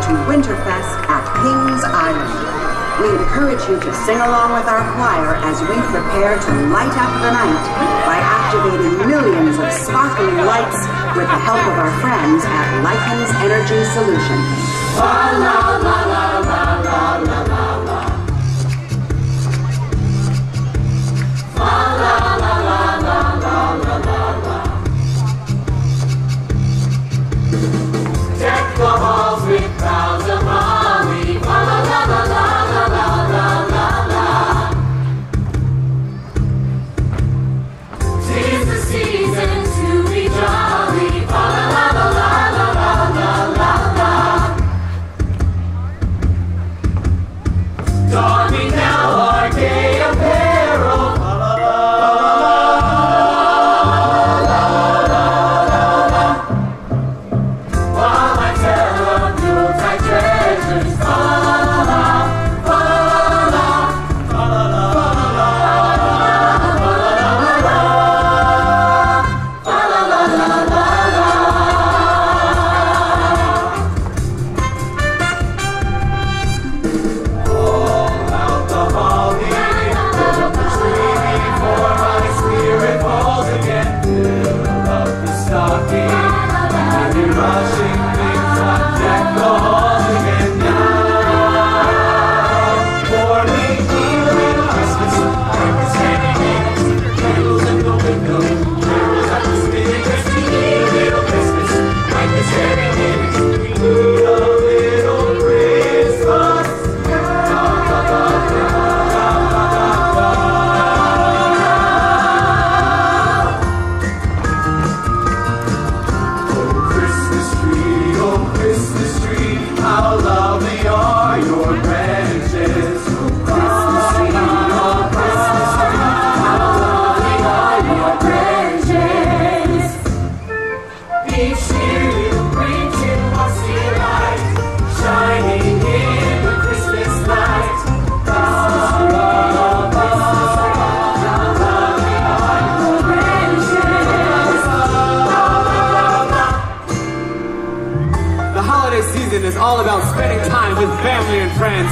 to Winterfest at Kings Island. We encourage you to sing along with our choir as we prepare to light up the night by activating millions of sparkling lights with the help of our friends at Lykins Energy Solutions. La, la, la,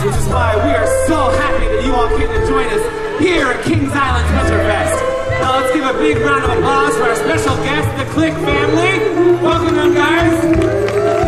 which is why we are so happy that you all came to join us here at Kings Island Winterfest. Now let's give a big round of applause for our special guest, the Click family. Welcome them, guys.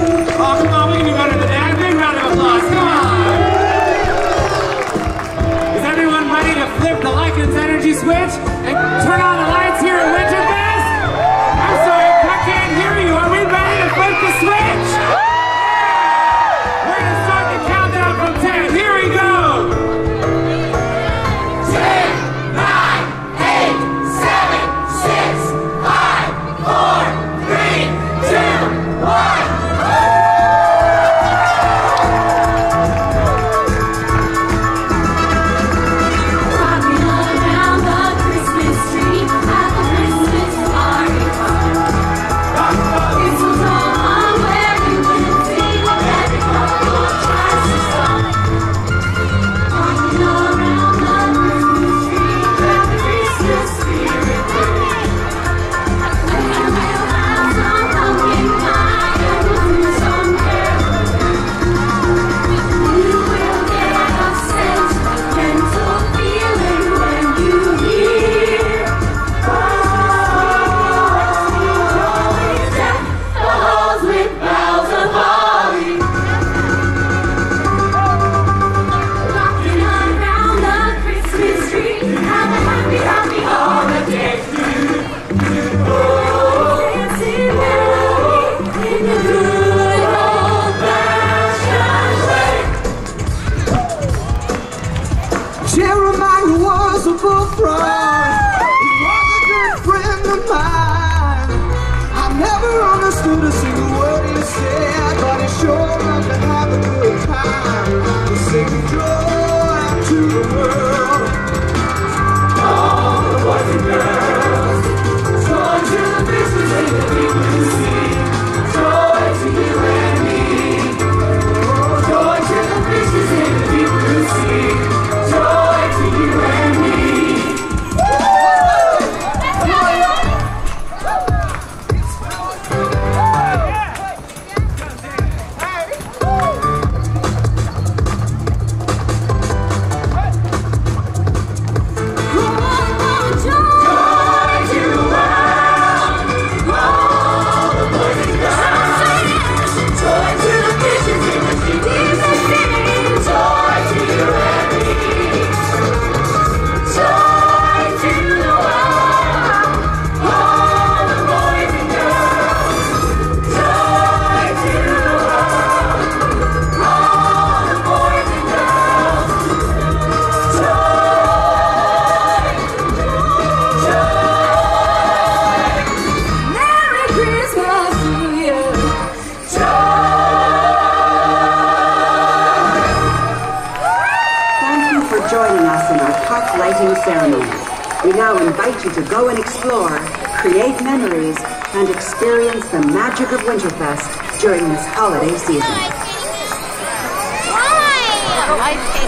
Jeremiah was a bullfrog. He was a good friend of mine. I never understood a single word he said, but he sure ceremony. We now invite you to go and explore, create memories, and experience the magic of Winterfest during this holiday season. Why? Why?